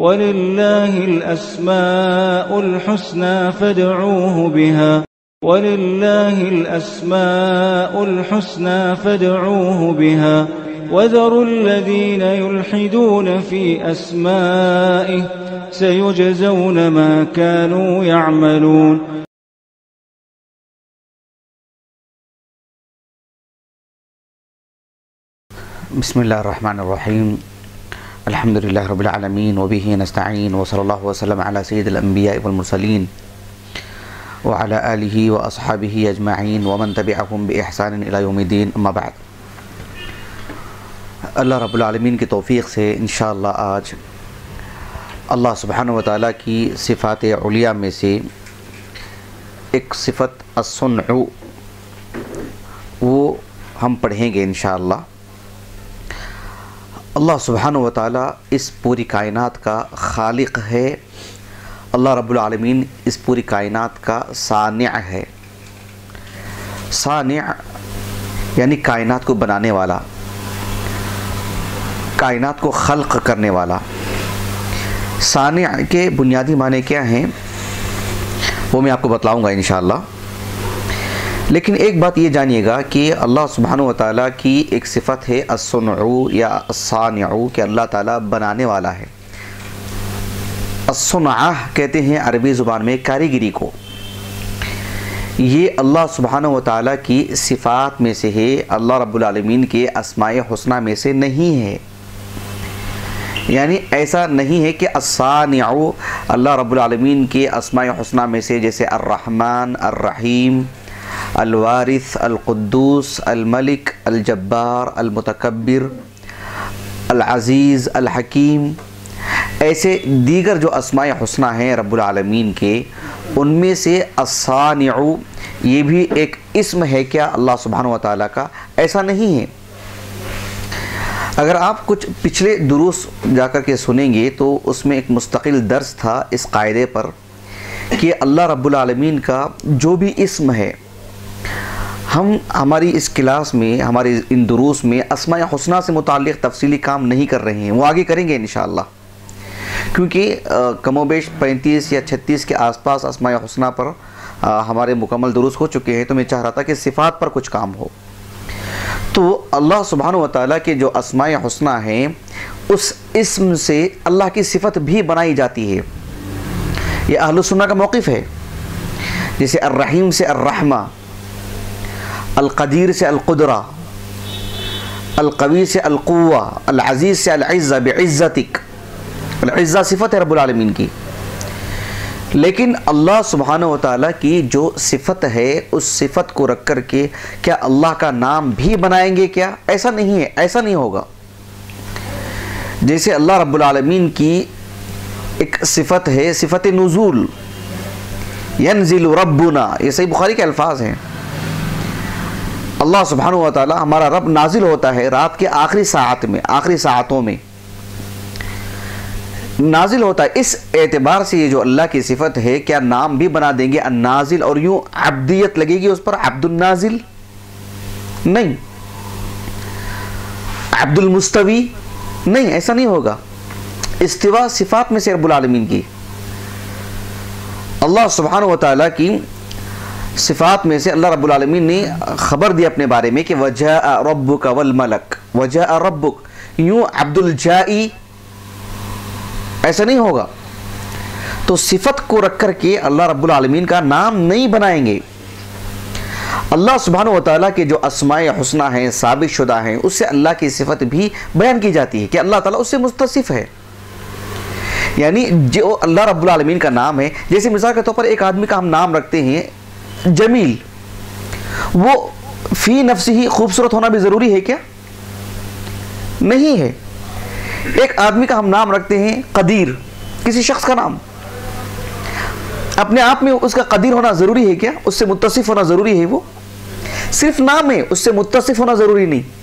ولله الأسماء الحسنى فادعوه بها. ولله الأسماء الحسنى فادعوه بها. وذروا الذين يلحدون في أسمائه سيجزون ما كانوا يعملون. بسم الله الرحمن الرحيم. الحمد لله رب العالمين وبه نستعين وصلى الله وسلم على سيد الأنبياء والمرسلين وعلى آله وأصحابه أجمعين ومن تبعهم بإحسان إلى يوم الدين أما بعد اللہ رب العالمین کی توفیق سے انشاءاللہ آج اللہ سبحانہ و تعالیٰ کی صفات علیہ میں سے ایک صفت الصنع وہ ہم پڑھیں گے انشاءاللہ اللہ اللہ سبحانہ و تعالیٰ اس پوری کائنات کا خالق ہے۔ اللہ رب العالمین اس پوری کائنات کا صانع ہے۔ صانع یعنی کائنات کو بنانے والا، کائنات کو خلق کرنے والا۔ صانع کے بنیادی معنی کیا ہیں؟ وہ میں آپ کو بتلاؤں گا انشاءاللہ۔ لیکن ایک بات یہ جانیے گا کہ اللہ سبحانہ و تعالیٰ کی ایک صفت ہے الصنع یا الصانع کہ اللہ تعالیٰ بنانے والا ہے۔ الصنع کہتے ہیں عربی زبان میں کاریگری کو۔ یہ اللہ سبحانہ و تعالیٰ کی صفات میں سے ہے۔ اللہ رب العالمین کے اسماء حسنہ میں سے نہیں ہے۔ یعنی ایسا نہیں ہے کہ الصانع اللہ رب العالمین کے اسماء حسنہ میں سے جیسے الرحمن، الرحیم الوارث، القدوس الملک الجبار، المتکبر، العزیز، الحکیم، ایسے دیگر جو اسماء حسنہ ہیں رب العالمین کے، ان میں سے الصانع، یہ بھی ایک اسم ہے کیا اللہ سبحانہ و تعالیٰ کا، ایسا نہیں ہے۔ اگر آپ کچھ پچھلے دروس جا کر کے سنیں گے تو اس میں ایک مستقل درس تھا اس قاعدے پر کہ اللہ رب العالمین کا جو بھی اسم ہے ہم ہماری اس کلاس میں، ہماری ان دروس میں اسماء حسنہ سے متعلق تفصیلی کام نہیں کر رہے ہیں۔ وہ آگے کریں گے انشاءاللہ۔ کیونکہ کم و بیش پینتیس یا چھتیس کے آس پاس اسماء حسنہ پر ہمارے مکمل دروس ہو چکے ہیں تو میں چاہ رہا تھا کہ صفات پر کچھ کام ہو۔ تو اللہ سبحانہ و تعالیٰ کے جو اسماء حسنہ ہیں، اس اسم سے اللہ کی صفت بھی بنائی جاتی ہے۔ یہ اہل سنہ کا موقف ہے۔ جیسے الرحیم سے الرحمہ۔ القدیر سے القدرہ، القوی سے القوہ، العزیز سے العزہ، بعزتک۔ العزہ صفت ہے رب العالمین کی۔ لیکن اللہ سبحانہ و تعالیٰ کی جو صفت ہے، اس صفت کو رکھ کر کے کیا اللہ کا نام بھی بنائیں گے کیا؟ ایسا نہیں ہے، ایسا نہیں ہوگا۔ جیسے اللہ رب العالمین کی ایک صفت ہے، صفت نزول۔ ینزل ربنا، یہ صحیح بخاری کے الفاظ ہیں۔ اللہ سبحانہ و تعالیٰ ہمارا رب نازل ہوتا ہے رات کے آخری ساعت میں، آخری ساعتوں میں۔ نازل ہوتا ہے۔ اس اعتبار سے یہ جو اللہ کی صفت ہے، کیا نام بھی بنا دیں گے؟ النازل اور یوں عبدیت لگے گی اس پر؟ عبد النازل نہیں۔ عبد المستوی نہیں، ایسا نہیں ہوگا۔ استوا صفات میں سے رب العالمین کی۔ اللہ سبحانہ و تعالیٰ کی صفات میں سے اللہ رب العالمین نے خبر دی اپنے بارے میں کہ وجہ ربک والملک وجہ ربک، یوں عبد الجائی ایسا نہیں ہوگا۔ تو صفت کو رکھ کر کے اللہ رب العالمین کا نام نہیں بنائیں گے۔ اللہ سبحانہ و تعالیٰ کے جو اسماء حسنہ ہیں، ثابت شدہ ہیں، اس سے اللہ کی صفت بھی بیان کی جاتی ہے کہ اللہ تعالیٰ اس سے متصف ہے۔ یعنی جو اللہ رب العالمین کا نام ہے، جیسے مثال کے طور پر ایک آدمی کا ہم نام رکھتے ہیں جمیل، وہ فی نفس ہی خوبصورت ہونا بھی ضروری ہے کیا؟ نہیں ہے۔ ایک آدمی کا ہم نام رکھتے ہیں قدیر، کسی شخص کا نام۔ اپنے آپ میں اس کا قدیر ہونا ضروری ہے کیا؟ اس سے متصف ہونا ضروری ہے وہ؟ صرف نام ہے، اس سے متصف ہونا ضروری نہیں۔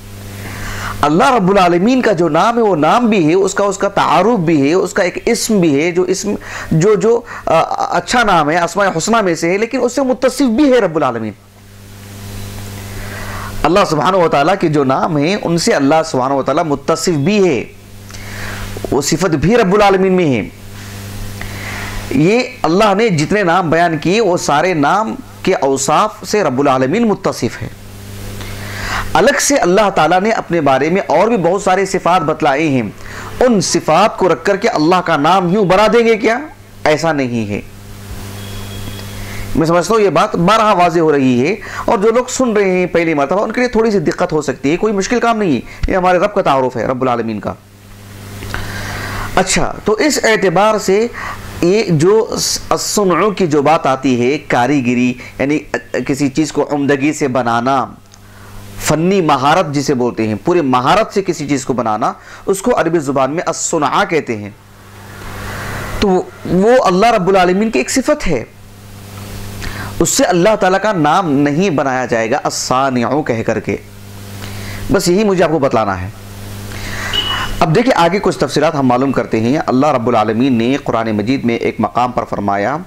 اللہ رب العالمین کا جو نام ہے وہ نام بھی ہے، اس کا اس کا تعارف بھی ہے، اس کا ایک اسم بھی ہے، جو اسم، جو جو اچھا نام ہے اسماء حسنہ میں سے ہے، لیکن اس سے متصف بھی ہے رب العالمین۔ اللہ سبحانہ و تعالیٰ کے جو نام ہیں ان سے اللہ سبحانہ و تعالیٰ متصف بھی ہے۔ وہ صفت بھی رب العالمین میں ہے۔ یہ اللہ نے جتنے نام بیان کیے، وہ سارے نام کے اوصاف سے رب العالمین متصف ہے الگ سے اللہ تعالیٰ نے اپنے بارے میں اور بھی بہت سارے صفات بتلائے ہیں۔ ان صفات کو رکھ کر کے اللہ کا نام یوں بنا دیں گے کیا؟ ایسا نہیں ہے۔ میں سمجھتا ہوں یہ بات بارہ واضح ہو رہی ہے اور جو لوگ سن رہے ہیں پہلی مرتبہ، ان کے لیے تھوڑی سی دقت ہو سکتی ہے، کوئی مشکل کام نہیں ہے۔ یہ ہمارے رب کا تعارف ہے، رب العالمین کا۔ اچھا تو اس اعتبار سے یہ جو سنعوں کی جو بات آتی ہے، کاریگری یعنی کسی چیز کو عمدگی سے بنانا فنی مہارت جسے بولتے ہیں، پورے مہارت سے کسی چیز کو بنانا، اس کو عربی زبان میں الصنعہ کہتے ہیں۔ تو وہ اللہ رب العالمین کی ایک صفت ہے۔ اس سے اللہ تعالیٰ کا نام نہیں بنایا جائے گا، الصانعو کہہ کر کے۔ بس یہی مجھے آپ کو بتلانا ہے۔ اب دیکھیں آگے کچھ تفصیلات ہم معلوم کرتے ہیں۔ اللہ رب العالمین نے قرآن مجید میں ایک مقام پر فرمایا،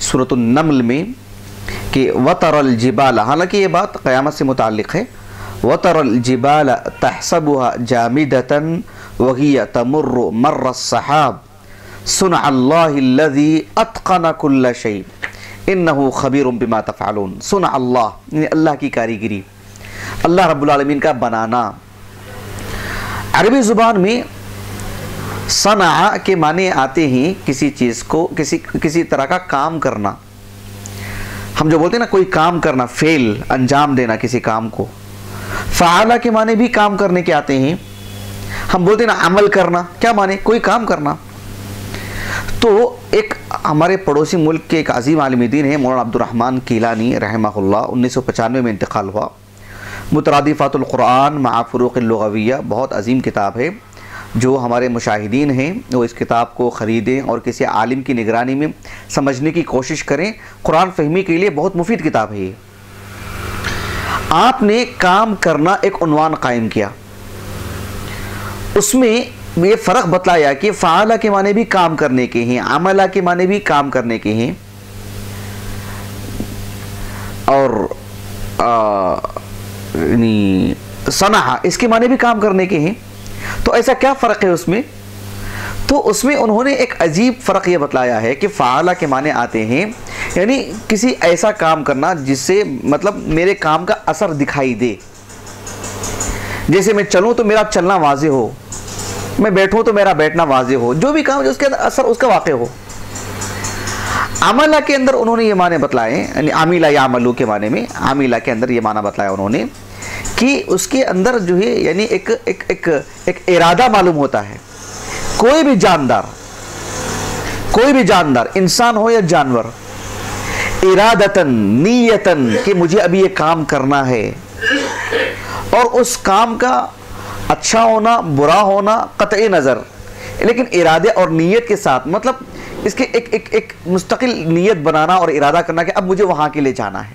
سورة النمل میں کہ وَتَرَ الْجِبَالَ، حالانکہ یہ بات قیامت سے متعلق ہے۔ وَتَرَ الْجِبَالَ تَحْسَبُهَا جَامِدَةً وَهِيَ تَمُرُّ مَرَّ الصَّحَابِ صُنْعَ اللَّهِ الَّذِي أَتْقَنَ كُلَّ شَيْءٍ. انہو خبیر بما تفعلون. سن اللہ یعنی اللہ کی کاریگری اللہ رب العالمین کا بنانا. عربی زبان میں صنع کے معنی آتے ہیں کسی چیز کو، کسی کسی طرح کا کام کرنا. ہم جو بولتے ہیں نا، کوئی کام کرنا فیل انجام دینا کسی کام کو. فعالہ کے معنی بھی کام کرنے کے آتے ہیں۔ ہم بولتے ہیں نا، عمل کرنا۔ کیا معنی؟ کوئی کام کرنا۔ تو ایک ہمارے پڑوسی ملک کے ایک عظیم عالم دین ہے مولانا عبد الرحمن کیلانی رحمہ اللہ، انیس سو پچانوے میں انتقال ہوا۔ مترادفات القرآن مع فروق اللغویہ، بہت عظیم کتاب ہے۔ جو ہمارے مشاہدین ہیں، وہ اس کتاب کو خریدیں اور کسی عالم کی نگرانی میں سمجھنے کی کوشش کریں۔ قرآن فہمی کے لیے بہت مفید کتاب ہے۔ یہ آپ نے کام کرنا ایک عنوان قائم کیا۔ اس میں یہ فرق بتلایا کہ فعالہ کے معنی بھی کام کرنے کے ہیں عملہ کے معنی بھی کام کرنے کے ہیں۔ اور یعنی اس کے معنی بھی کام کرنے کے ہیں۔ تو ایسا کیا فرق ہے اس میں؟ تو اس میں انہوں نے ایک عجیب فرق یہ بتلایا ہے کہ فعالہ کے معنی آتے ہیں یعنی کسی ایسا کام کرنا جس سے مطلب میرے کام کا اثر دکھائی دے۔ جیسے میں چلوں تو میرا چلنا واضح ہو، میں بیٹھوں تو میرا بیٹھنا واضح ہو، جو بھی کام اس کے اثر اس کا واقع ہو۔ عملہ کے اندر انہوں نے یہ معنی بتلائے یعنی عاملہ یا عملو کے معنی میں، عاملہ کے اندر یہ معنی بتلایا انہوں نے کہ اس کے اندر جو ہے یعنی ایک ایک ایک ایک ارادہ معلوم ہوتا ہے۔ کوئی بھی جاندار، کوئی بھی جاندار، انسان ہو یا جانور، ارادتاً، نیتاً کہ مجھے ابھی یہ کام کرنا ہے، اور اس کام کا اچھا ہونا، برا ہونا قطع نظر، لیکن ارادے اور نیت کے ساتھ مطلب اس کے ایک ایک ایک مستقل نیت بنانا اور ارادہ کرنا کہ اب مجھے وہاں کے لے جانا ہے۔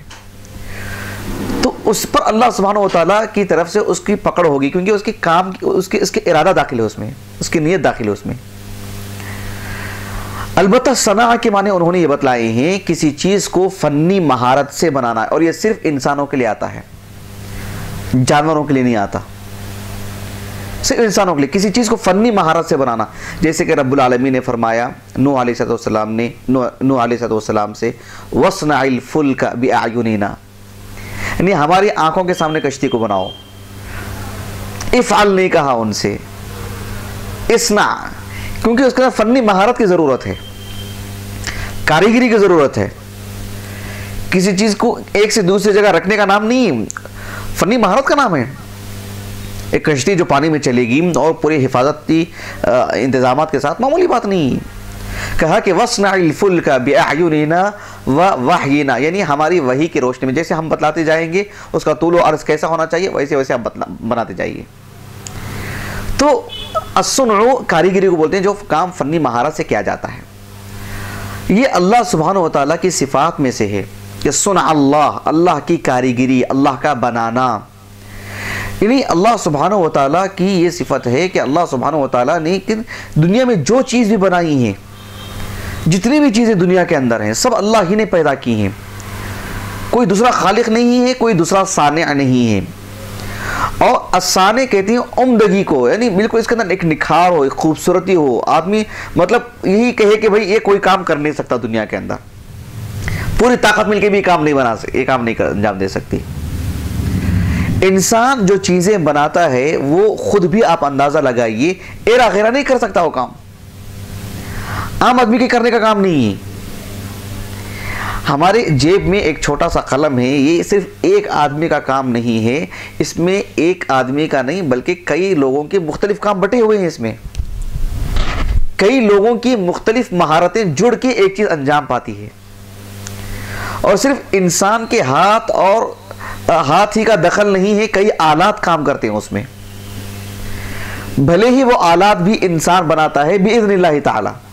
تو اس پر اللہ سبحانہ وتعالی کی طرف سے اس کی پکڑ ہوگی، کیونکہ اس کی کام، اس کے اس کے ارادہ داخل ہے اس میں، اس کی نیت داخل ہے اس میں۔ البتہ صنع کے معنی انہوں نے یہ بتلائے ہیں، کسی چیز کو فنی مہارت سے بنانا ہے اور یہ صرف انسانوں کے لیے آتا ہے۔ جانوروں کے لیے نہیں آتا۔ صرف انسانوں کے لیے، کسی چیز کو فنی مہارت سے بنانا۔ جیسے کہ رب العالمین نے فرمایا نو علیہ صد والسلام نے نو علیہ صد والسلام سے وَصْنَعِ الْفُلْكَ بِأَعْيُنِنَا یعنی ہماری آنکھوں کے سامنے کشتی کو بناؤ۔ افعل نہیں کہا ان سے۔ اسنا کیونکہ اس کے فنی مہارت کی ضرورت ہے۔ کاریگری کی ضرورت ہے۔ کسی چیز کو ایک سے دوسری جگہ رکھنے کا نام نہیں۔ فنی مہارت کا نام ہے۔ ایک کشتی جو پانی میں چلے گی اور پورے حفاظتی انتظامات کے ساتھ، معمولی بات نہیں۔ کہا کہ وسنا وَصْنَعِ الْفُلْكَ بِأَعْيُنِنَا وَوَحْيِنَا یعنی ہماری وحی کی روشنی میں جیسے ہم بتلاتے جائیں گے، اس کا طول و عرض کیسا ہونا چاہیے، ویسے ویسے آپ بناتے جائیے۔ تو السنعو کاریگری کو بولتے ہیں، جو کام فنی مہارت سے کیا جاتا ہے۔ یہ اللہ سبحانہ وتعالی کی صفات میں سے ہے کہ سنع اللہ اللہ کی کاریگری، اللہ کا بنانا۔ یعنی اللہ سبحانہ وتعالی کی یہ صفت ہے کہ اللہ سبحانہ وتعالی نے دنیا میں جو چیز بھی بنائی ہیں جتنی بھی چیزیں دنیا کے اندر ہیں، سب اللہ ہی نے پیدا کی ہیں۔ کوئی دوسرا خالق نہیں ہے، کوئی دوسرا صانع نہیں ہے۔ اور اسانے کہتی ہیں عمدگی کو یعنی بالکل اس کے اندر ایک نکھار ہو، ایک خوبصورتی ہو۔ آدمی مطلب یہی کہے کہ بھائی، یہ کوئی کام کر نہیں سکتا دنیا کے اندر۔ پوری طاقت مل کے بھی کام نہیں بنا سکتی یہ کام نہیں انجام دے سکتی۔ انسان جو چیزیں بناتا ہے، وہ خود بھی آپ اندازہ لگائیے ایرا غیرہ نہیں کر سکتا وہ کام۔ عام آدمی کے کرنے کا کام نہیں ہے۔ ہمارے جیب میں ایک چھوٹا سا قلم ہے، یہ صرف ایک آدمی کا کام نہیں ہے۔ اس میں ایک آدمی کا نہیں، بلکہ کئی لوگوں کے مختلف کام بٹے ہوئے ہیں اس میں۔ کئی لوگوں کی مختلف مہارتیں جڑ کے ایک چیز انجام پاتی ہے۔ اور صرف انسان کے ہاتھ اور، ہاتھ ہی کا دخل نہیں ہے، کئی آلات کام کرتے ہیں اس میں۔ بھلے ہی وہ آلات بھی انسان بناتا ہے بِإِذْنِ اللہ تعالی۔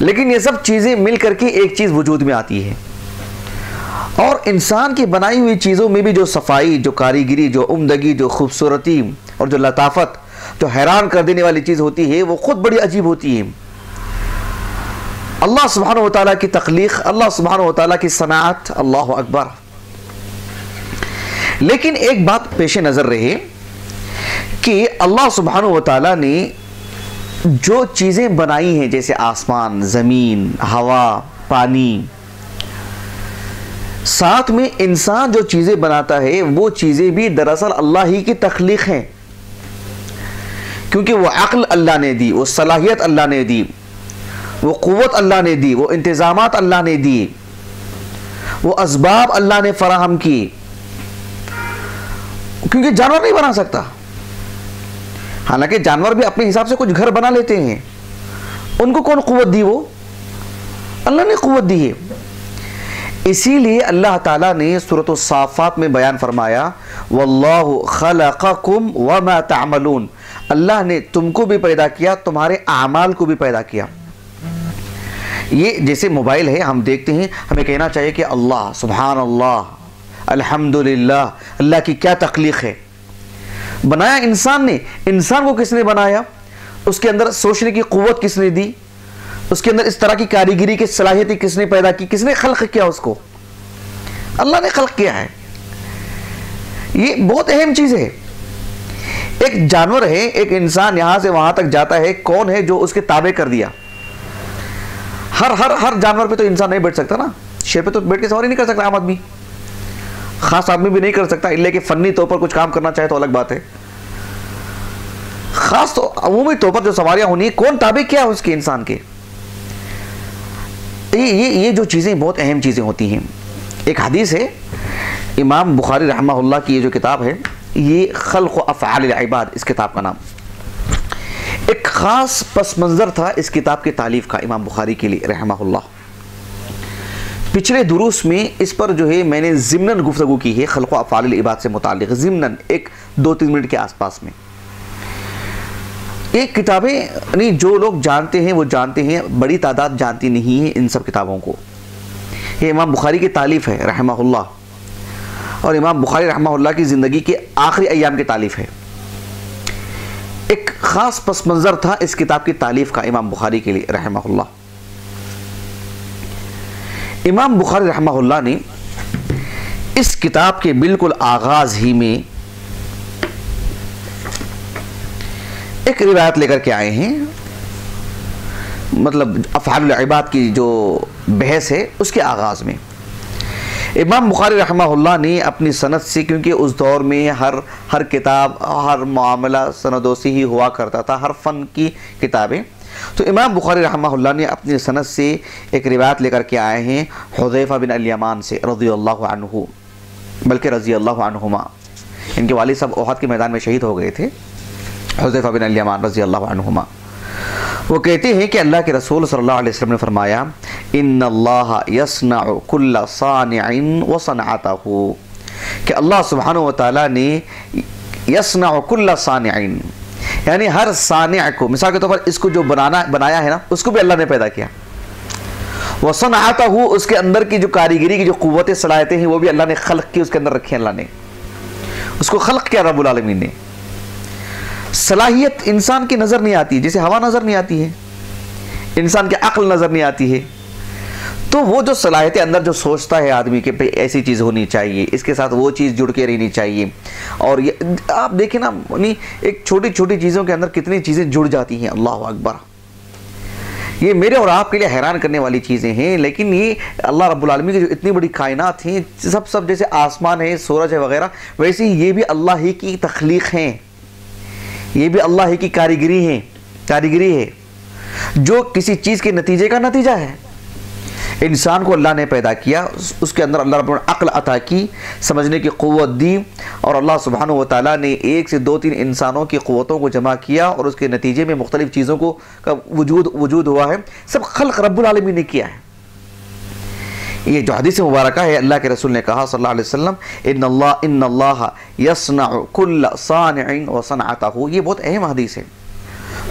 لیکن یہ سب چیزیں مل کر کے ایک چیز وجود میں آتی ہے اور انسان کی بنائی ہوئی چیزوں میں بھی جو صفائی، جو کاریگری، جو عمدگی، جو خوبصورتی اور جو لطافت، جو حیران کر دینے والی چیز ہوتی ہے، وہ خود بڑی عجیب ہوتی ہے اللہ سبحانہ و تعالیٰ کی تخلیق، اللہ سبحانہ و تعالیٰ کی صنعت، اللہ اکبر۔ لیکن ایک بات پیش نظر رہے کہ اللہ سبحانہ و تعالیٰ نے جو چیزیں بنائی ہیں، جیسے آسمان، زمین، ہوا، پانی، ساتھ میں انسان جو چیزیں بناتا ہے، وہ چیزیں بھی دراصل اللہ ہی کی تخلیق ہیں۔ کیونکہ وہ عقل اللہ نے دی، وہ صلاحیت اللہ نے دی، وہ قوت اللہ نے دی، وہ انتظامات اللہ نے دی، وہ اسباب اللہ نے فراہم کی۔ کیونکہ جانور نہیں بنا سکتا۔ حالانکہ جانور بھی اپنے حساب سے کچھ گھر بنا لیتے ہیں۔ ان کو کون قوت دی وہ؟ اللہ نے قوت دی ہے۔ اسی لیے اللہ تعالیٰ نے صورت الصافات میں بیان فرمایا واللہ خلقکم وما تعملون۔ اللہ نے تم کو بھی پیدا کیا، تمہارے اعمال کو بھی پیدا کیا۔ یہ جیسے موبائل ہے، ہم دیکھتے ہیں، ہمیں کہنا چاہیے کہ اللہ، سبحان اللہ، الحمدللہ، اللہ کی کیا تخلیق ہے۔ بنایا انسان نے، انسان کو کس نے بنایا؟ اس کے اندر سوچنے کی قوت کس نے دی؟ اس کے اندر اس طرح کی کاریگری کی صلاحیتی کس نے پیدا کی؟ کس نے خلق کیا اس کو؟ اللہ نے خلق کیا ہے۔ یہ بہت اہم چیز ہے۔ ایک جانور ہے، ایک انسان یہاں سے وہاں تک جاتا ہے، کون ہے جو اس کے تابع کر دیا؟ ہر ہر ہر جانور پہ تو انسان نہیں بیٹھ سکتا نا۔ شیر پہ تو بیٹھ کے سواری نہیں کر سکتا عام آدمی۔ خاص آدمی بھی نہیں کر سکتا اللہ کہ فنی طور پر کچھ کام کرنا چاہے تو الگ بات ہے۔ خاص تو عمومی طور پر جو سواریاں ہونی کون تابع کیا اس کے انسان کے؟ یہ جو چیزیں بہت اہم چیزیں ہوتی ہیں۔ ایک حدیث ہے، امام بخاری رحمہ اللہ کی یہ جو کتاب ہے، یہ خلق و افعال العباد، اس کتاب کا نام۔ ایک خاص پس منظر تھا اس کتاب کے تعلیف کا امام بخاری کے لیے، رحمہ اللہ۔ پچھلے دروس میں اس پر جو ہے میں نے ضمناً گفتگو کی ہے خلق و افعال العباد سے متعلق، ضمناً ایک دو تین منٹ کے آس پاس میں۔ ایک کتابیں یعنی جو لوگ جانتے ہیں وہ جانتے ہیں، بڑی تعداد جانتی نہیں ہے ان سب کتابوں کو۔ یہ امام بخاری کی تعلیف ہے، رحمہ اللہ۔ اور امام بخاری رحمہ اللہ کی زندگی کے آخری ایام کی تعلیف ہے۔ ایک خاص پس منظر تھا اس کتاب کی تعلیف کا امام بخاری کے لیے، رحمہ اللہ۔ امام بخاری رحمہ اللہ نے اس کتاب کے بالکل آغاز ہی میں ایک روایت لے کر کے آئے ہیں۔ مطلب افعال العباد کی جو بحث ہے، اس کے آغاز میں۔ امام بخاری رحمہ اللہ نے اپنی سند سے، کیونکہ اس دور میں ہر ہر کتاب، ہر معاملہ سندوں سے ہی ہوا کرتا تھا، ہر فن کی کتابیں۔ تو امام بخاری رحمہ اللہ نے اپنی سند سے ایک روایت لے کر کے آئے ہیں حضیفہ بن الیمان سے رضی اللہ عنہ، بلکہ رضی اللہ عنہما۔ ان کے والد صاحب احد کے میدان میں شہید ہو گئے تھے حضیفہ بن الیمان رضی اللہ عنہما۔ وہ کہتے ہیں کہ اللہ کے رسول صلی اللہ علیہ وسلم نے فرمایا، ان اللہ یصنع کل صانع و صنعتہ کہ اللہ سبحانہ و تعالیٰ نے یصنع کل صانع یعنی ہر صانع کو، مثال کے طور پر اس کو جو بنانا، بنایا ہے نا، اس کو بھی اللہ نے پیدا کیا۔ وہ صنعتہ، اس کے اندر کی جو کاریگری، کی جو قوت صلاحیتیں ہیں، وہ بھی اللہ نے خلق کی، اس کے اندر رکھی اللہ نے۔ اس کو خلق کیا رب العالمین نے۔ صلاحیت انسان کی نظر نہیں آتی جیسے ہوا نظر نہیں آتی ہے۔ انسان کی عقل نظر نہیں آتی ہے۔ تو وہ جو صلاحیت اندر جو سوچتا ہے آدمی کہ ایسی چیز ہونی چاہیے، اس کے ساتھ وہ چیز جڑ کے رہنی چاہیے۔ اور یہ آپ دیکھیں نا یعنی ایک چھوٹی چھوٹی چیزوں کے اندر کتنی چیزیں جڑ جاتی ہیں۔ اللہ اکبر۔ یہ میرے اور آپ کے لیے حیران کرنے والی چیزیں ہیں، لیکن یہ اللہ رب العالمین کی جو اتنی بڑی کائنات ہیں سب سب جیسے آسمان ہے، سورج ہے وغیرہ، ویسے ہی یہ بھی اللہ ہی کی تخلیق ہیں۔ یہ بھی اللہ ہی کی کاریگری ہے کاریگری ہے۔ جو کسی چیز کے نتیجے کا نتیجہ ہے۔ انسان کو اللہ نے پیدا کیا، اس کے اندر اللہ رب عقل عطا کی، سمجھنے کی قوت دی اور اللہ سبحانہ و تعالیٰ نے ایک سے دو تین انسانوں کی قوتوں کو جمع کیا اور اس کے نتیجے میں مختلف چیزوں کو کا وجود وجود ہوا ہے۔ سب خلق رب العالمین نے کیا ہے۔ یہ جو حدیث مبارکہ ہے، اللہ کے رسول نے کہا صلی اللہ علیہ وسلم، ان اللہ ان اللہ یصنع کل صانع و صنعتہ. یہ بہت اہم حدیث ہے۔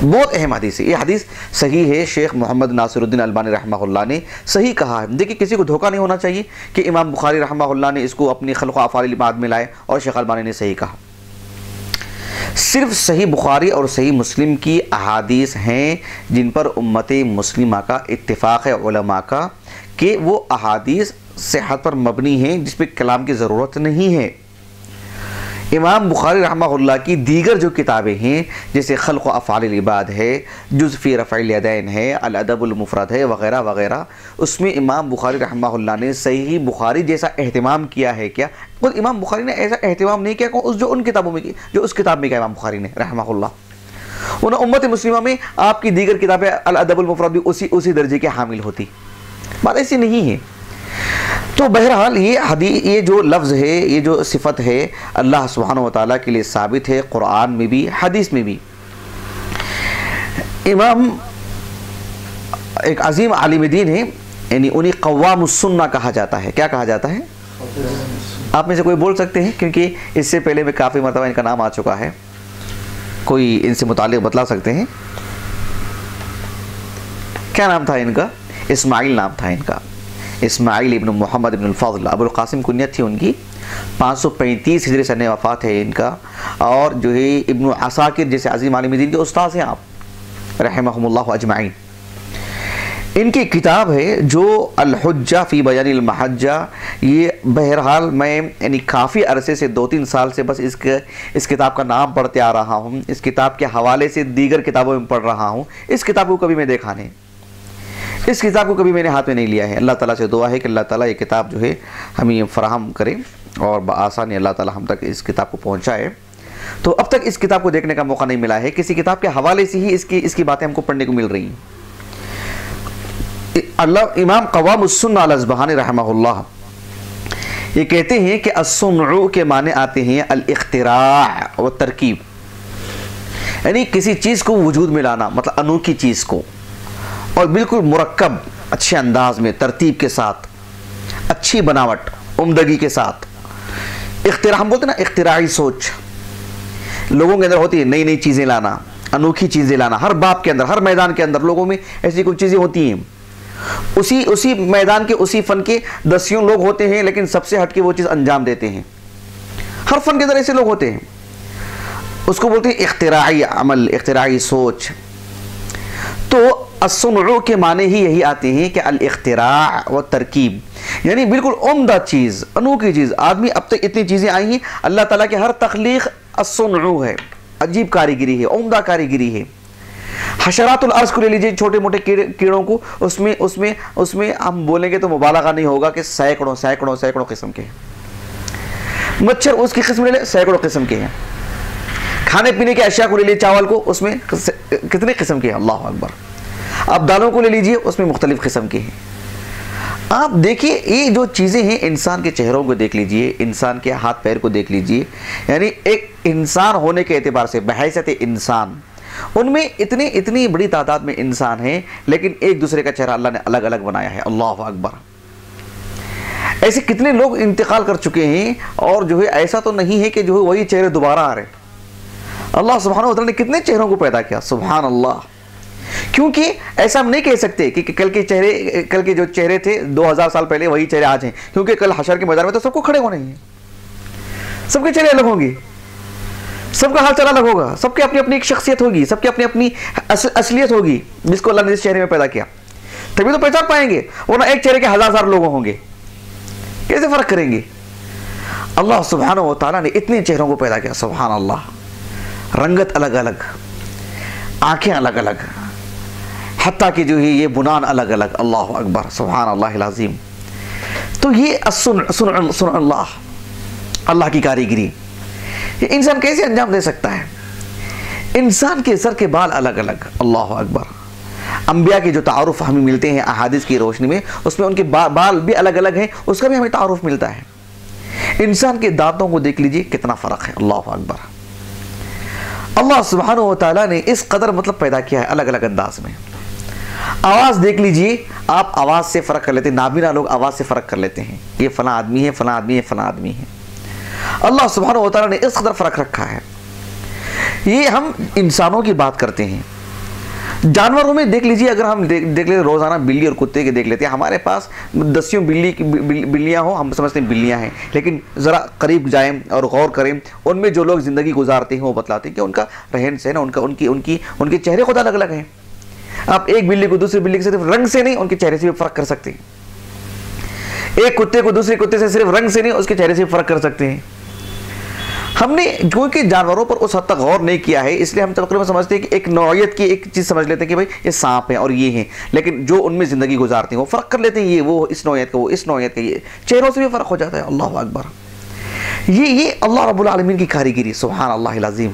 بہت اہم حدیث ہے۔ یہ حدیث صحیح ہے، شیخ محمد ناصر الدین البانی رحمہ اللہ نے صحیح کہا ہے۔ دیکھیں کسی کو دھوکہ نہیں ہونا چاہیے کہ امام بخاری رحمہ اللہ نے اس کو اپنی خلق و افعال بعد میں لائے اور شیخ البانی نے صحیح کہا۔ صرف صحیح بخاری اور صحیح مسلم کی احادیث ہیں جن پر امت مسلمہ کا اتفاق ہے، علماء کا، کہ وہ احادیث صحت پر مبنی ہیں جس پہ کلام کی ضرورت نہیں ہے۔ امام بخاری رحمہ اللہ کی دیگر جو کتابیں ہیں، جیسے خلق و افعال العباد ہے جزفی رفع الیدین ہے، الادب المفرد ہے، وغیرہ وغیرہ، اس میں امام بخاری رحمہ اللہ نے صحیح بخاری جیسا اہتمام کیا ہے کیا؟ خود امام بخاری نے ایسا اہتمام نہیں کیا اس جو ان کتابوں میں کی، جو اس کتاب میں کیا امام بخاری نے، رحمہ اللہ۔ انہوں امت مسلمہ میں آپ کی دیگر کتابیں الادب المفرد بھی اسی اسی درجے کے حامل ہوتی۔ بات ایسی نہیں ہے۔ تو بہرحال یہ حدیث یہ جو لفظ ہے، یہ جو صفت ہے، اللہ سبحانہ و تعالیٰ کے لیے ثابت ہے، قرآن میں بھی، حدیث میں بھی۔ امام ایک عظیم عالم دین ہے یعنی انہیں قوام السنہ کہا جاتا ہے۔ کیا کہا جاتا ہے؟ آپ میں سے کوئی بول سکتے ہیں؟ کیونکہ اس سے پہلے میں کافی مرتبہ ان کا نام آ چکا ہے۔ کوئی ان سے متعلق بتلا سکتے ہیں؟ کیا نام تھا ان کا؟ اسماعیل نام تھا ان کا۔ اسماعیل ابن محمد ابن الفضل ابو القاسم کنیت تھی ان کی، پانچ سو پینتیس ہجری سن وفات ہے ان کا، اور جو ہے ابن عساکر جیسے عظیم عالم دین کے استاذ ہیں آپ، رحمہم اللہ اجمعین۔ ان کی کتاب ہے جو الحجہ فی بیان المحجہ، یہ بہرحال میں یعنی کافی عرصے سے دو تین سال سے بس اس کے، اس کتاب کا نام پڑھتے آ رہا ہوں، اس کتاب کے حوالے سے دیگر کتابوں میں پڑھ رہا ہوں، اس کتاب کو کبھی میں دیکھا نہیں۔ اس کتاب کو کبھی میں نے ہاتھ میں نہیں لیا ہے۔ اللہ تعالیٰ سے دعا ہے کہ اللہ تعالیٰ یہ کتاب جو ہے ہمیں فراہم کرے اور بآسانی اللہ تعالیٰ ہم تک اس کتاب کو پہنچائے۔ تو اب تک اس کتاب کو دیکھنے کا موقع نہیں ملا ہے۔ کسی کتاب کے حوالے سے ہی اس کی اس کی باتیں ہم کو پڑھنے کو مل رہی ہیں۔ اللہ، امام قوام السن الزبہانی رحمہ اللہ یہ کہتے ہیں کہ السنعو کے معنی آتے ہیں الاختراع و ترکیب۔ یعنی کسی چیز کو وجود میں لانا مطلب انوکھی چیز کو۔ اور بالکل مرکب، اچھے انداز میں، ترتیب کے ساتھ، اچھی بناوٹ، عمدگی کے ساتھ۔ اختراع، ہم بولتے ہیں نا، اختراعی سوچ۔ لوگوں کے اندر ہوتی ہے نئی نئی چیزیں لانا، انوکھی چیزیں لانا۔ ہر باپ کے اندر، ہر میدان کے اندر لوگوں میں ایسی کوئی چیزیں ہوتی ہیں۔ اسی اسی میدان کے، اسی فن کے دسیوں لوگ ہوتے ہیں، لیکن سب سے ہٹ کے وہ چیز انجام دیتے ہیں۔ ہر فن کے اندر ایسے لوگ ہوتے ہیں۔ اس کو بولتے ہیں اختراعی عمل، اختراعی سوچ۔ تو السنعو کے معنی ہی یہی آتے ہیں کہ الاختراع و ترکیب۔ یعنی بالکل عمدہ چیز، انوکھی چیز۔ آدمی اب تک اتنی چیزیں آئی ہیں، اللہ تعالیٰ کے ہر تخلیق السنعو ہے۔ عجیب کاریگری ہے، عمدہ کاریگری ہے۔ حشرات الارض کو لے لیجیے چھوٹے موٹے کیڑوں کو۔ اس میں اس میں اس میں ہم بولیں گے تو مبالغہ نہیں ہوگا کہ سینکڑوں سینکڑوں سینکڑوں قسم کے ہیں۔ مچھر اس کی قسم لے لے سینکڑوں قسم کے ہیں۔ کھانے پینے کے اشیاء کو لے لیے چاول کو، اس میں کتنے قسم کے ہیں؟ اللہ اکبر۔ آپ دالوں کو لے لیجیے، اس میں مختلف قسم کے ہیں۔ آپ دیکھیے، یہ جو چیزیں ہیں، انسان کے چہروں کو دیکھ لیجیے، انسان کے ہاتھ پیر کو دیکھ لیجیے۔ یعنی ایک انسان ہونے کے اعتبار سے بحیثیت انسان۔ ان میں اتنی اتنی بڑی تعداد میں انسان ہیں، لیکن ایک دوسرے کا چہرہ اللہ نے الگ الگ بنایا ہے۔ اللہ اکبر۔ ایسے کتنے لوگ انتقال کر چکے ہیں، اور جو ہے، ایسا تو نہیں ہے کہ جو ہے، وہی چہرے دوبارہ آ رہے۔ اللہ سبحانہ وتعالی نے کتنے چہروں کو پیدا کیا؟ سبحان اللہ کیونکہ ایسا ہم نہیں کہہ سکتے کہ کل کے چہرے، کل کے جو چہرے تھے دو ہزار سال پہلے، وہی چہرے آج ہیں۔ کیونکہ کل حشر کے میدان میں تو سب کو کھڑے ہونے ہیں۔ سب کے چہرے الگ ہوں گے۔ سب کا حال چل الگ ہوگا۔ سب کی اپنی اپنی ایک شخصیت ہوگی۔ سب کی اپنی اپنی اصلیت ہوگی۔ جس کو اللہ نے اس چہرے میں پیدا کیا۔ تبھی تو پہچان پائیں گے۔ ورنہ ایک چہرے کے ہزار ہزار لوگ ہوں گے۔ کیسے فرق کریں گے؟ اللہ سبحانہ و تعالیٰ نے اتنے چہروں کو پیدا کیا۔ سبحان اللہ۔ رنگت الگ الگ، آنکھیں الگ الگ، حتیٰ کہ جو ہے یہ بنان الگ الگ، اللہ اکبر، سبحان اللہ العظیم۔ تو یہ سن اللہ اللہ کی کاریگری۔ یہ انسان کیسے انجام دے سکتا ہے؟ انسان کے سر کے بال الگ الگ، اللہ اکبر۔ انبیاء کے جو تعارف ہمیں ملتے ہیں احادث کی روشنی میں، اس میں ان کے بال بھی الگ الگ ہیں، اس کا بھی ہمیں تعارف ملتا ہے۔ انسان کے دانتوں کو دیکھ لیجیے، کتنا فرق ہے، اللہ اکبر۔ اللہ سبحانہ و تعالیٰ نے اس قدر مطلب پیدا کیا ہے الگ الگ انداز میں۔ آواز دیکھ لیجیے، آپ آواز سے فرق کر لیتے ہیں، نابینا لوگ آواز سے فرق کر لیتے ہیں۔ یہ فلاں آدمی ہے، فلاں آدمی ہے، فلاں آدمی ہے۔ اللہ سبحانہ و تعالیٰ نے اس قدر فرق رکھا ہے۔ یہ ہم انسانوں کی بات کرتے ہیں۔ جانوروں میں دیکھ لیجیے، اگر ہم دیکھ لیتے، روزانہ بلی اور کتے کے دیکھ لیتے ہیں ہمارے پاس دسیوں بلی بلیاں ہوں، ہم سمجھتے ہیں بلیاں ہیں، لیکن ذرا قریب جائیں اور غور کریں، ان میں جو لوگ زندگی گزارتے ہیں، وہ بتلاتے ہیں کہ ان کا رہن سہن، ان کا ان کی ان کی ان کے چہرے خود الگ الگ ہیں۔ آپ ایک بلی کو دوسری بلی کے صرف رنگ سے نہیں، ان کے چہرے سے بھی فرق کر سکتے ہیں۔ ایک کتے کو دوسرے کتے سے صرف رنگ سے نہیں، اس کے چہرے سے بھی فرق کر سکتے ہیں۔ ہم نے کیونکہ جانوروں پر اس حد تک غور نہیں کیا ہے، اس لیے ہم تقریباً سمجھتے ہیں کہ ایک نوعیت کی ایک چیز سمجھ لیتے ہیں کہ بھائی یہ سانپ ہیں اور یہ ہیں۔ لیکن جو ان میں زندگی گزارتے ہیں، وہ فرق کر لیتے ہیں، یہ وہ اس نوعیت کا، وہ اس نوعیت کا، یہ چہروں سے بھی فرق ہو جاتا ہے۔ اللہ اکبر۔ یہ یہ اللہ رب العالمین کی کاریگری، سبحان اللہ العظیم۔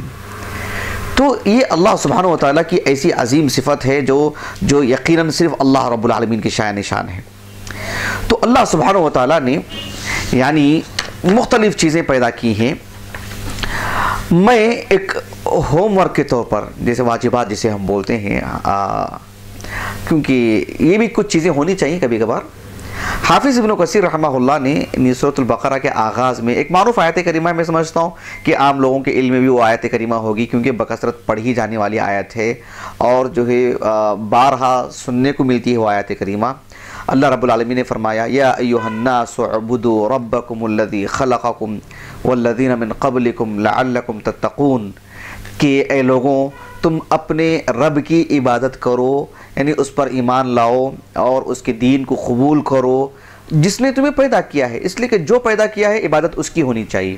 تو یہ اللہ سبحانہ و تعالیٰ کی ایسی عظیم صفت ہے جو جو یقیناً صرف اللہ رب العالمین کی شاہ نشان ہے۔ تو اللہ سبحانہ و تعالیٰ نے یعنی مختلف چیزیں پیدا کی ہیں۔ میں ایک ہوم ورک کے طور پر، جیسے واجبات جسے ہم بولتے ہیں کیونکہ یہ بھی کچھ چیزیں ہونی چاہیے کبھی کبھار۔ حافظ ابن قصیر رحمہ اللہ نے نصرت البقرہ کے آغاز میں ایک معروف آیت کریمہ، میں سمجھتا ہوں کہ عام لوگوں کے علم میں بھی وہ آیت کریمہ ہوگی، کیونکہ بکثرت پڑھی جانے والی آیت ہے اور جو ہے بارہا سننے کو ملتی ہے وہ آیت کریمہ۔ اللہ رب العالمین نے فرمایا، یا ایوہ الناس عبدو ربکم الذی خلقکم والذین من قبلکم لعلکم تتقون. کہ اے لوگوں، تم اپنے رب کی عبادت کرو یعنی اس پر ایمان لاؤ اور اس کے دین کو قبول کرو، جس نے تمہیں پیدا کیا ہے۔ اس لیے کہ جو پیدا کیا ہے، عبادت اس کی ہونی چاہیے۔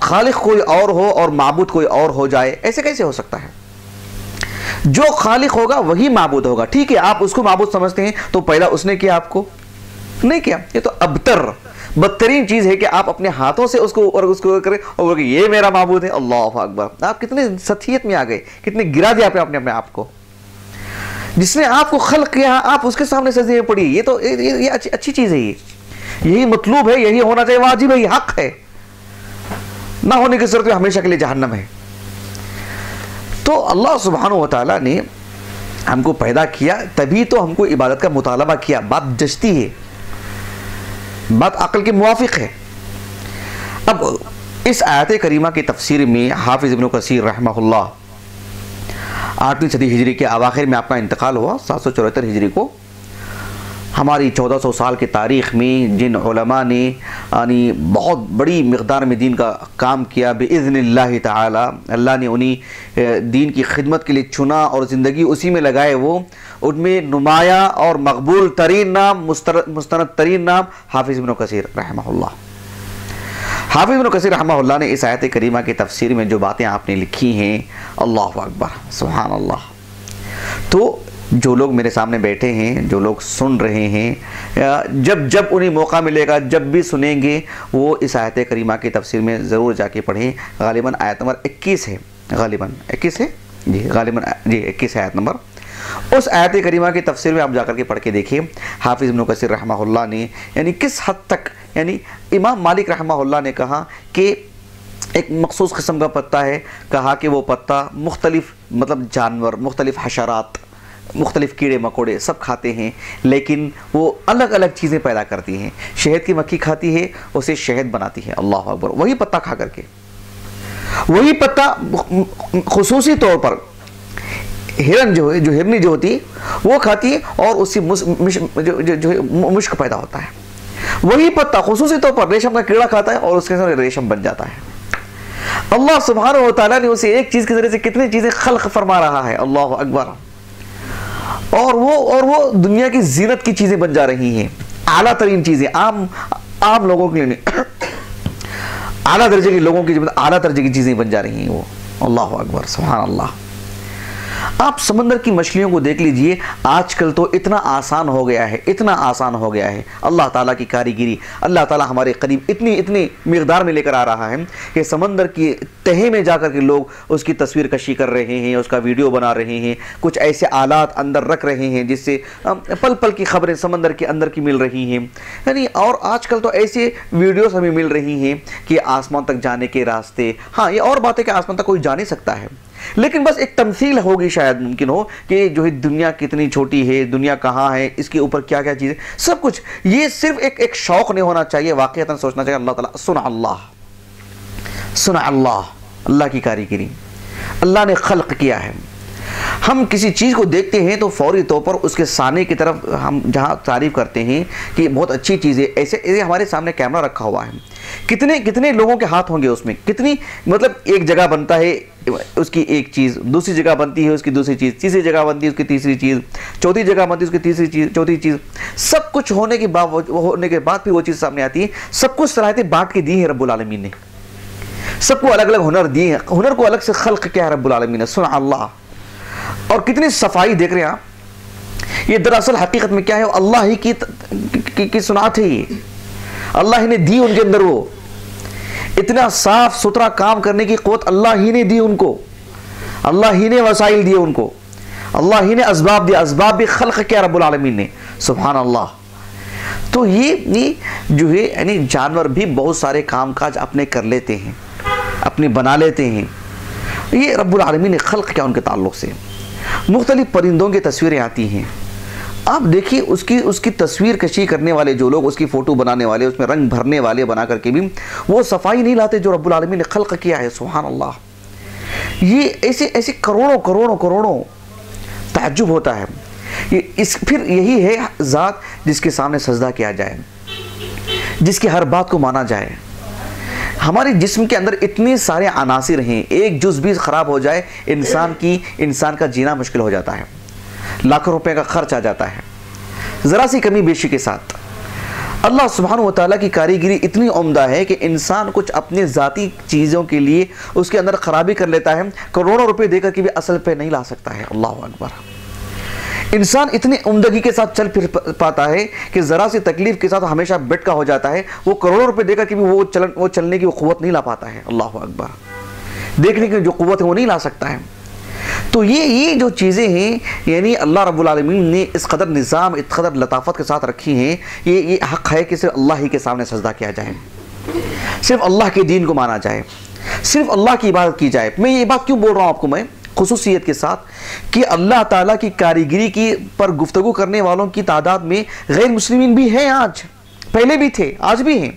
خالق کوئی اور ہو اور معبود کوئی اور ہو جائے، ایسے کیسے ہو سکتا ہے؟ جو خالق ہوگا وہی معبود ہوگا۔ ٹھیک ہے، آپ اس کو معبود سمجھتے ہیں، تو پہلا اس نے کیا آپ کو؟ نہیں کیا۔ یہ تو ابتر، بدترین چیز ہے کہ آپ اپنے ہاتھوں سے اس کو اور اس کو کریں اور کہ یہ میرا معبود ہے، اللہ اکبر۔ آپ کتنے ستھیت میں آ گئے، کتنے گرا دیا آپ نے اپنے آپ کو۔ جس نے آپ کو خلق کیا، آپ اس کے سامنے سجدے میں پڑی۔ یہ تو، یہ اچھی چیز ہے یہ۔ یہی مطلوب ہے، یہی ہونا چاہیے، واجب ہے، یہ حق ہے۔ نہ ہونے کی صورت میں ہمیشہ کے لیے جہنم ہے۔ تو اللہ سبحانہ و تعالیٰ نے ہم کو پیدا کیا، تبھی تو ہم کو عبادت کا مطالبہ کیا۔ بات جشتی ہے۔ بات عقل کے موافق ہے۔ اب اس آیت کریمہ کی تفسیر میں حافظ ابن کثیر رحمہ اللہ آٹھویں صدی ہجری کے اواخر میں آپ کا انتقال ہوا، سات سو چوہتر ہجری کو۔ ہماری چودہ سو سال کی تاریخ میں جن علماء نے یعنی بہت بڑی مقدار میں دین کا کام کیا بِإِذْنِ اللہ تعالی، اللہ نے انہی دین کی خدمت کے لیے چنا اور زندگی اسی میں لگائے وہ، ان میں نمایاں اور مقبول ترین نام مستند ترین نام حافظ ابن کثیر رحمہ اللہ۔ حافظ ابن کثیر رحمہ اللہ نے اس آیت کریمہ کی تفسیر میں جو باتیں آپ نے لکھی ہیں، اللہ اکبر، سبحان اللہ۔ تو جو لوگ میرے سامنے بیٹھے ہیں جو لوگ سن رہے ہیں جب جب انہیں موقع ملے گا جب بھی سنیں گے وہ اس آیت کریمہ کی تفسیر میں ضرور جا کے پڑھیں۔ غالباً آیت نمبر اکیس ہے۔ غالباً اکیس ہے؟ جی۔ غالباً جی اکیس ہے آیت نمبر۔ اس آیت کریمہ کی تفسیر میں آپ جا کر کے پڑھ کے دیکھیں۔ حافظ ابن کثیر رحمہ اللہ نے یعنی کس حد تک یعنی امام مالک رحمہ اللہ نے کہا کہ ایک مخصوص قسم کا پتہ ہے۔ کہا کہ وہ پتہ مختلف مطلب جانور مختلف حشرات مختلف کیڑے مکوڑے سب کھاتے ہیں، لیکن وہ الگ الگ چیزیں پیدا کرتی ہیں۔ شہد کی مکھی کھاتی ہے، اسے شہد بناتی ہے۔ اللہ اکبر۔ وہی پتہ کھا کر کے۔ وہی پتہ خصوصی طور پر ہرن جو ہے، جو ہرنی جو ہوتی ہے وہ کھاتی ہے اور اسی جو مشک پیدا ہوتا ہے۔ وہی پتہ خصوصی طور پر ریشم کا کیڑا کھاتا ہے اور اس کے ساتھ ریشم بن جاتا ہے۔ اللہ سبحانہ و تعالیٰ نے اسے ایک چیز کے ذریعے سے کتنی چیزیں خلق فرما رہا ہے۔ اللہ اکبر۔ اور وہ اور وہ دنیا کی زینت کی چیزیں بن جا رہی ہیں۔ اعلیٰ ترین چیزیں عام عام لوگوں کے لیے اعلیٰ درجے کے لوگوں کی اعلیٰ درجے کی چیزیں بن جا رہی ہیں وہ۔ اللہ اکبر، سبحان اللہ۔ آپ سمندر کی مچھلیوں کو دیکھ لیجیے، آج کل تو اتنا آسان ہو گیا ہے، اتنا آسان ہو گیا ہے۔ اللہ تعالیٰ کی کاریگری، اللہ تعالیٰ ہمارے قریب اتنی اتنی مقدار میں لے کر آ رہا ہے کہ سمندر کی تہے میں جا کر کے لوگ اس کی تصویر کشی کر رہے ہیں، اس کا ویڈیو بنا رہے ہیں، کچھ ایسے آلات اندر رکھ رہے ہیں جس سے پل پل کی خبریں سمندر کے اندر کی مل رہی ہیں۔ یعنی اور آج کل تو ایسے ویڈیوز ہمیں مل رہی ہیں کہ آسمان تک جانے کے راستے۔ ہاں یہ اور بات ہے کہ آسمان تک کوئی جا نہیں سکتا ہے۔ لیکن بس ایک تمثیل ہوگی شاید ممکن ہو کہ جو ہے دنیا کتنی چھوٹی ہے، دنیا کہاں ہے، اس کے اوپر کیا کیا چیزیں، سب کچھ۔ یہ صرف ایک ایک شوق نہیں ہونا چاہیے واقعہ سوچنا چاہیے۔ اللہ تعالیٰ، سنا اللہ۔ سنا اللہ۔ اللہ کی کاریگری اللہ نے خلق کیا ہے۔ ہم کسی چیز کو دیکھتے ہیں تو فوری طور پر اس کے سانے کی طرف ہم جہاں تعریف کرتے ہیں کہ بہت اچھی چیز ہے۔ ایسے ایسے ہمارے سامنے کیمرہ رکھا ہوا ہے۔ کتنے کتنے لوگوں کے ہاتھ ہوں گے اس میں؟ کتنی مطلب ایک جگہ بنتا ہے اس کی ایک چیز دوسری جگہ بنتی ہے، اس کی دوسری چیز تیسری جگہ بنتی ہے، اس کی تیسری چیز، چوتھی جگہ بنتی ہے، اس کی تیسری چیز، چوتھی چیز۔ سب کچھ ہونے کے بعد ہونے کے بعد بھی وہ چیز سامنے آتی ہے۔ سب کچھ صلاحیتیں بانٹ کے دی ہیں رب العالمین نے۔ سب کو الگ الگ ہنر دیے ہیں۔ ہنر کو الگ سے خلق کیا ہے رب العالمین نے؟ سنا اللہ۔ اور کتنی صفائی دیکھ رہے ہیں آپ۔ یہ دراصل حقیقت میں کیا ہے؟ اللہ ہی کی کی سنات ہے یہ۔ اللہ ہی نے دی ان کے اندر وہ۔ اتنا صاف ستھرا کام کرنے کی قوت اللہ ہی نے دی ان کو۔ اللہ ہی نے وسائل دیے ان کو۔ اللہ ہی نے اسباب دیا اسباب بھی خلق کیا رب العالمین نے۔ سبحان اللہ۔ تو یہ جو ہے یعنی جانور بھی بہت سارے کام کاج اپنے کر لیتے ہیں، اپنے بنا لیتے ہیں۔ یہ رب العالمین نے خلق کیا ان کے تعلق سے۔ مختلف پرندوں کی تصویریں آتی ہیں۔ آپ دیکھیے اس کی اس کی تصویر کشی کرنے والے جو لوگ اس کی فوٹو بنانے والے، اس میں رنگ بھرنے والے بنا کر کے بھی وہ صفائی نہیں لاتے جو رب العالمین نے خلق کیا ہے، سبحان اللہ۔ یہ ایسے ایسے کروڑوں کروڑوں کروڑوں تعجب ہوتا ہے۔ یہ اس پھر یہی ہے ذات جس کے سامنے سجدہ کیا جائے، جس کی ہر بات کو مانا جائے۔ ہمارے جسم کے اندر اتنے سارے عناصر ہیں، ایک جز بھی خراب ہو جائے، انسان کی انسان کا جینا مشکل ہو جاتا ہے۔ لاکھوں روپے کا خرچ آ جاتا ہے۔ ذرا سی کمی بیشی کے ساتھ۔ اللہ سبحانہ و تعالیٰ کی کاریگری اتنی عمدہ ہے کہ انسان کچھ اپنے ذاتی چیزوں کے لیے اس کے اندر خرابی کر لیتا ہے، کروڑوں روپے دے کر کے بھی اصل پہ نہیں لا سکتا ہے۔ اللہ اکبر۔ انسان اتنی عمدگی کے ساتھ چل پھر پاتا ہے کہ ذرا سی تکلیف کے ساتھ ہمیشہ بیٹ کا ہو جاتا ہے، وہ کروڑوں روپے دے کر کے بھی وہ چلن، وہ چلنے کی وہ قوت نہیں لا پاتا ہے۔ اللہ اکبر۔ دیکھنے کی جو قوت ہے وہ نہیں لا سکتا ہے۔ تو یہ یہ جو چیزیں ہیں یعنی اللہ رب العالمین نے اس قدر نظام، اس قدر لطافت کے ساتھ رکھی ہیں، یہ یہ حق ہے کہ صرف اللہ ہی کے سامنے سجدہ کیا جائے۔ صرف اللہ کے دین کو مانا جائے۔ صرف اللہ کی عبادت کی جائے۔ میں یہ بات کیوں بول رہا ہوں آپ کو میں؟ خصوصیت کے ساتھ کہ اللہ تعالیٰ کی کاریگری کی، پر گفتگو کرنے والوں کی تعداد میں غیر مسلمین بھی ہیں آج۔ پہلے بھی تھے، آج بھی ہیں۔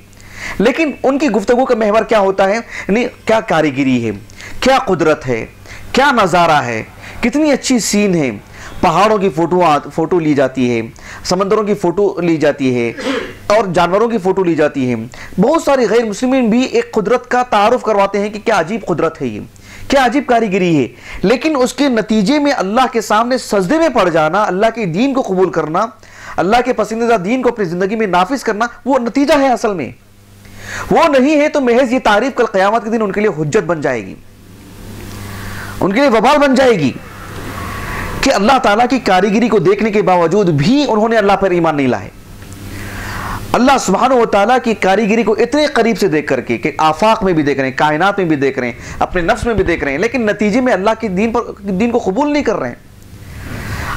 لیکن ان کی گفتگو کا محور کیا ہوتا ہے؟ یعنی کیا کاریگری ہے؟ کیا قدرت ہے؟ کیا نظارہ ہے؟ کتنی اچھی سین ہے۔ پہاڑوں کی فوٹو فوٹو لی جاتی ہے۔ سمندروں کی فوٹو لی جاتی ہے۔ اور جانوروں کی فوٹو لی جاتی ہے۔ بہت سارے غیر مسلمین بھی ایک قدرت کا تعارف کرواتے ہیں کہ کیا عجیب قدرت ہے یہ۔ کیا عجیب کاریگری ہے۔ لیکن اس کے نتیجے میں اللہ کے سامنے سجدے میں پڑ جانا، اللہ کے دین کو قبول کرنا، اللہ کے پسندیدہ دین کو اپنی زندگی میں نافذ کرنا، وہ نتیجہ ہے اصل میں۔ وہ نہیں ہے تو محض یہ تعریف کل قیامت کے دن ان کے لیے حجت بن جائے گی۔ ان کے لیے وبال بن جائے گی کہ اللہ تعالیٰ کی کاریگری کو دیکھنے کے باوجود بھی انہوں نے اللہ پر ایمان نہیں لائے۔ اللہ سبحانہ و تعالیٰ کی کاریگری کو اتنے قریب سے دیکھ کر کے کہ آفاق میں بھی دیکھ رہے ہیں، کائنات میں بھی دیکھ رہے ہیں، اپنے نفس میں بھی دیکھ رہے ہیں، لیکن نتیجے میں اللہ کی دین پر، دین کو قبول نہیں کر رہے ہیں۔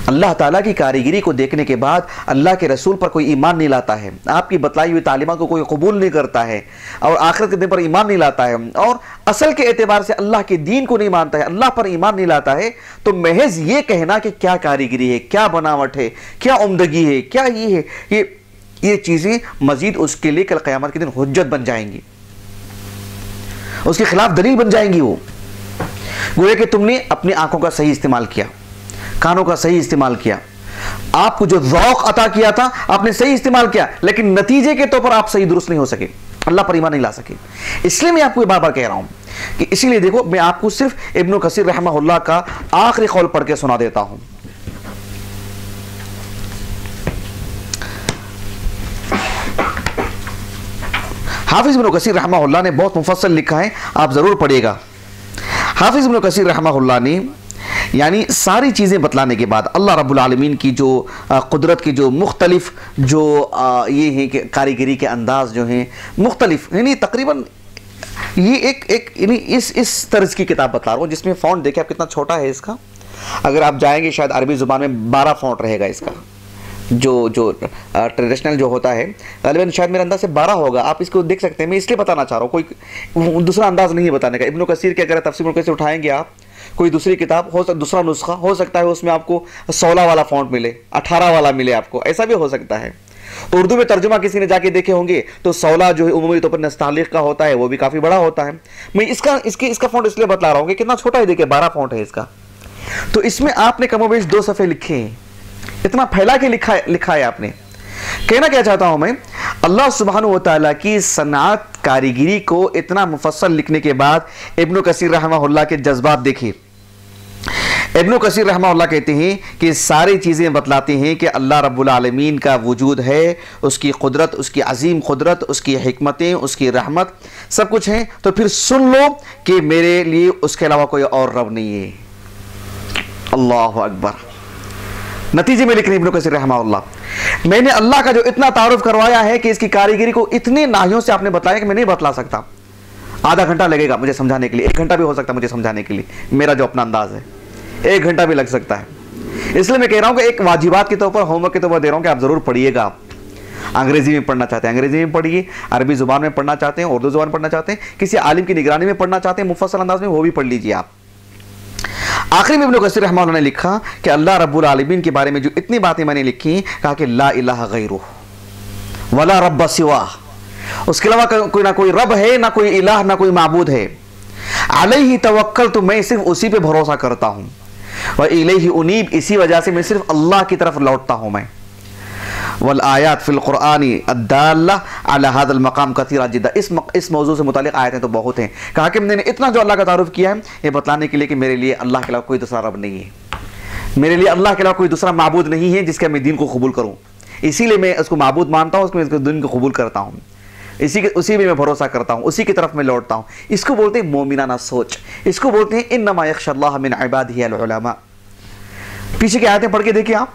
اللہ تعالیٰ کی کاریگری کو دیکھنے کے بعد اللہ کے رسول پر کوئی ایمان نہیں لاتا ہے۔ آپ کی بتلائی ہوئی تعلیمات کو کوئی قبول نہیں کرتا ہے اور آخرت کے دن پر ایمان نہیں لاتا ہے۔ اور اصل کے اعتبار سے اللہ کے دین کو نہیں مانتا ہے، اللہ پر ایمان نہیں لاتا ہے، تو محض یہ کہنا کہ کیا کاریگری ہے، کیا بناوٹ ہے، کیا عمدگی ہے، کیا یہ ہے، یہ یہ چیزیں مزید اس کے لیے کل قیامت کے دن حجت بن جائیں گی۔ اس کے خلاف دلیل بن جائیں گی وہ۔ گویا کہ تم نے اپنی آنکھوں کا صحیح استعمال کیا۔ کانوں کا صحیح استعمال کیا۔ آپ کو جو ذوق عطا کیا تھا، آپ نے صحیح استعمال کیا، لیکن نتیجے کے طور پر آپ صحیح درست نہیں ہو سکے۔ اللہ پر ایمان نہیں لا سکے۔ اس لیے میں آپ کو یہ بار بار کہہ رہا ہوں کہ اسی لیے دیکھو، میں آپ کو صرف ابن کثیر رحمہ اللہ کا آخری قول پڑھ کے سنا دیتا ہوں۔ حافظ ابن کثیر رحمہ اللہ نے بہت مفصل لکھا ہے، آپ ضرور پڑھیے گا۔ حافظ ابن کثیر رحمہ اللہ نے یعنی ساری چیزیں بتلانے کے بعد اللہ رب العالمین کی جو قدرت کی جو مختلف جو یہ ہیں کہ کاریگری کے انداز جو ہیں، مختلف یعنی تقریباً یہ ایک ایک یعنی اس اس طرز کی کتاب بتا رہا ہوں، جس میں فونٹ دیکھیں آپ کتنا چھوٹا ہے اس کا۔ اگر آپ جائیں گے شاید عربی زبان میں بارہ فونٹ رہے گا اس کا۔ جو جو ٹریڈیشنل جو ہوتا ہے، غالباً شاید میرے انداز سے بارہ ہوگا۔ آپ اس کو دیکھ سکتے ہیں۔ میں اس لیے بتانا چاہ رہا ہوں، کوئی دوسرا انداز نہیں بتانے کا۔ ابن کثیر کے اگر تفصیل کیسے اٹھائیں گے آپ؟ کوئی دوسری کتاب ہو سکتا دوسرا نسخہ ہو سکتا ہے، اس میں آپ کو سولہ والا فونٹ ملے، اٹھارہ والا ملے آپ کو، ایسا بھی ہو سکتا ہے۔ اردو میں ترجمہ کسی نے جا کے دیکھے ہوں گے تو سولہ جو ہے عمومی طور پر نستعلیق کا ہوتا ہے، وہ بھی کافی بڑا ہوتا ہے۔ میں اس کا، اس کی، اس کا فونٹ اس لیے بتلا رہا ہوں کہ کتنا چھوٹا ہے دیکھیں بارہ فونٹ ہے اس کا۔ تو اس میں آپ نے کم و بیش دو صفحے لکھے ہیں۔ اتنا پھیلا کے لکھا ہے آپ نے۔ کہنا کیا چاہتا ہوں میں؟ اللہ سبحانہ و تعالیٰ کی صنعت کاریگری کو اتنا مفصل لکھنے کے بعد ابن کثیر رحمہ اللہ کے جذبات دیکھیں ابن کثیر رحمہ اللہ کہتے ہیں کہ ساری چیزیں بتلاتے ہیں کہ اللہ رب العالمین کا وجود ہے، اس کی قدرت، اس کی عظیم قدرت، اس کی حکمتیں، اس کی رحمت، سب کچھ ہیں۔ تو پھر سن لو کہ میرے لیے اس کے علاوہ کوئی اور رب نہیں ہے۔ اللہ اکبر۔ نتیجے میں لکھ رہے ابن کثیر رحمہ اللہ۔ میں نے اللہ کا جو اتنا تعارف کروایا ہے کہ اس کی کاریگری کو اتنے ناہیوں سے آپ نے بتایا کہ میں نہیں بتلا سکتا۔ آدھا گھنٹہ لگے گا مجھے سمجھانے کے لیے، ایک گھنٹہ بھی ہو سکتا مجھے سمجھانے کے لیے۔ میرا جو اپنا انداز ہے۔ ایک گھنٹہ بھی لگ سکتا ہے۔ اس لیے میں کہہ رہا ہوں کہ ایک واجبات کے طور پر ہوم ورک کے طور پر دے رہا ہوں کہ آپ ضرور پڑھیے گا۔ آپ انگریزی میں پڑھنا چاہتے ہیں، انگریزی میں پڑھیے، عربی زبان میں پڑھنا چاہتے ہیں، اردو زبان پڑھنا چاہتے ہیں، کسی عالم کی نگرانی میں پڑھنا چاہتے ہیں، مفصل انداز میں وہ بھی پڑھ لیجیے آپ۔ آخری میں ابن کثیر رحمہ اللہ نے لکھا کہ اللہ رب العالمین کے بارے میں جو اتنی باتیں میں نے لکھی کہا کہ لا الہ غیرہ، ولا رب سوا اس کے علاوہ کوئی نہ کوئی رب ہے، نہ کوئی الہ، نہ کوئی معبود ہے۔ علیہ توکل تو میں صرف اسی پہ بھروسہ کرتا ہوں۔ وَإِلَيْهِ أُنِيب اسی وجہ سے میں صرف اللہ کی طرف لوٹتا ہوں میں۔ والآیات فی القرآن الدالہ علی هذا المقام کثیرہ جدہ۔ اس, اس موضوع سے متعلق آیتیں تو بہت ہیں۔ کہا کہ میں نے اتنا جو اللہ کا تعارف کیا ہے یہ بتلانے کے لیے کہ میرے لیے اللہ کے علاوہ کوئی دوسرا رب نہیں ہے۔ میرے لیے اللہ کے علاوہ کوئی دوسرا معبود نہیں ہے جس کے میں دین کو قبول کروں۔ اسی لیے میں اس کو معبود مانتا ہوں اس کو دین کو قبول کرتا ہوں۔ اسی کے اسی میں میں بھروسہ کرتا ہوں، اسی کی طرف میں لوٹتا ہوں۔ اس کو بولتے ہیں مومنانہ سوچ۔ اس کو بولتے ہیں انما یخش اللہ من عبادہ العلماء۔ پیچھے کی آیتیں پڑھ کے دیکھیں آپ۔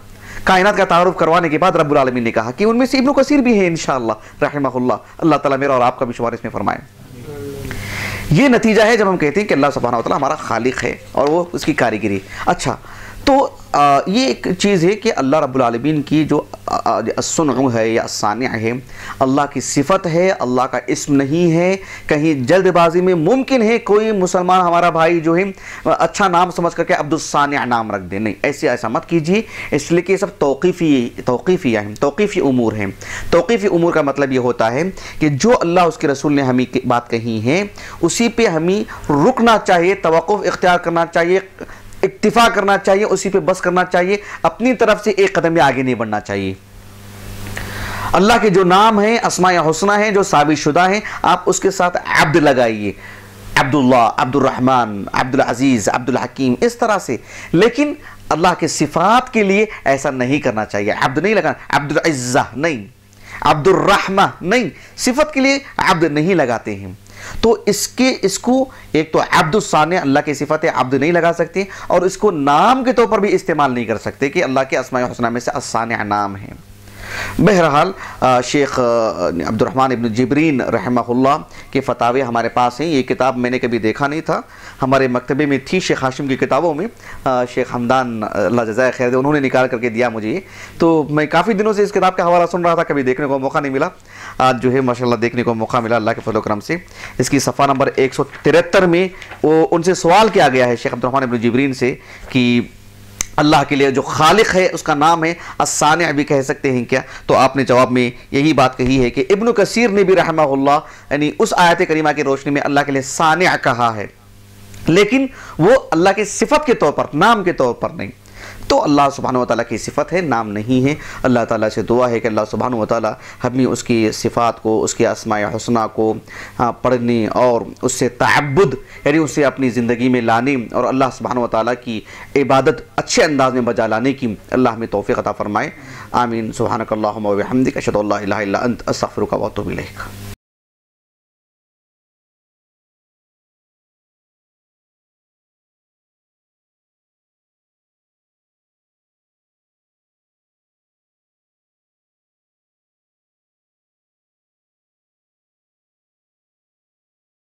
کائنات کا تعارف کروانے کے بعد رب العالمین نے کہا کہ ان میں سے ابن کثیر بھی ہے انشاءاللہ، رحمہ اللہ۔ اللہ تعالیٰ میرا اور آپ کا بھی شمار اس میں فرمائے۔ یہ نتیجہ ہے جب ہم کہتے ہیں کہ اللہ سبحانہ وتعالی ہمارا خالق ہے اور وہ اس کی کاریگری۔ اچھا تو یہ ایک چیز ہے کہ اللہ رب العالمین کی جو السنع ہے یا السانع ہے، اللہ کی صفت ہے، اللہ کا اسم نہیں ہے، کہیں جلد بازی میں ممکن ہے کوئی مسلمان ہمارا بھائی جو ہے اچھا نام سمجھ کر کے عبد نام رکھ دے، نہیں، ایسے ایسا مت کیجیے، اس لیے کہ یہ سب توقیفی توقیفی ہیں، توقیفی امور ہیں۔ توقیفی امور کا مطلب یہ ہوتا ہے کہ جو اللہ اس کے رسول نے ہمیں بات کہی ہے، اسی پہ ہمیں رکنا چاہیے، توقف اختیار کرنا چاہیے اکتفا کرنا چاہیے، اسی پہ بس کرنا چاہیے، اپنی طرف سے ایک قدم آگے نہیں بڑھنا چاہیے۔ اللہ کے جو نام ہیں، اسماء حسنہ ہیں، جو ثابت شدہ ہیں، آپ اس کے ساتھ عبد لگائیے۔ عبداللہ عبد الرحمن عبد العزیز عبد الحکیم اس طرح سے۔ لیکن اللہ کے صفات کے لیے ایسا نہیں کرنا چاہیے۔ عبد نہیں لگانا عبد العزہ نہیں عبد الرحمہ نہیں۔ صفت کے لیے عبد نہیں لگاتے ہیں۔ تو اس کے اس کو ایک تو عبد السانع اللہ کی صفت عبد نہیں لگا سکتے اور اس کو نام کے طور پر بھی استعمال نہیں کر سکتے کہ اللہ کے اسماء حسنہ میں سے السانع نام ہے۔ بہرحال شیخ عبد الرحمن ابن جبرین رحمہ اللہ کے فتاوے ہمارے پاس ہیں۔ یہ کتاب میں نے کبھی دیکھا نہیں تھا۔ ہمارے مکتبے میں تھی شیخ ہاشم کی کتابوں میں۔ شیخ حمدان اللہ جزائے خیر انہوں نے نکال کر کے دیا مجھے تو میں کافی دنوں سے اس کتاب کا حوالہ سن رہا تھا، کبھی دیکھنے کو موقع نہیں ملا۔ آج جو ہے، ماشاءاللہ دیکھنے کو موقع ملا۔ اللہ کے فضل و کرم سے۔ اس کی صفحہ نمبر ایک سو ترہتر میں وہ ان سے سوال کیا گیا ہے شیخ عبد الرحمن ابن جبرین سے کہ اللہ کے لیے جو خالق ہے، اس کا نام ہے السانع بھی کہہ سکتے ہیں کیا؟ تو آپ نے جواب میں یہی بات کہی ہے کہ ابن کثیر نے بھی رحمہ اللہ یعنی اس آیت کریمہ کی روشنی میں اللہ کے لیے سانع کہا ہے۔ لیکن وہ اللہ کے صفت کے طور پر، نام کے طور پر نہیں۔ تو اللہ سبحانہ وتعالی کی صفت ہے، نام نہیں ہے۔ اللہ تعالیٰ سے دعا ہے کہ اللہ سبحانہ وتعالی ہمیں اس کی صفات کو، اس کی اسماء حسنہ کو پڑھنے اور اس سے تعبد یعنی اسے اپنی زندگی میں لانے اور اللہ سبحانہ وتعالی کی عبادت اچھے انداز میں بجا لانے کی اللہ ہمیں توفیق عطا فرمائے۔ آمین۔ سبحانک اللہم و بحمدک اشہد اللہ الہ الا انت، استغفرک و اتوب الیک۔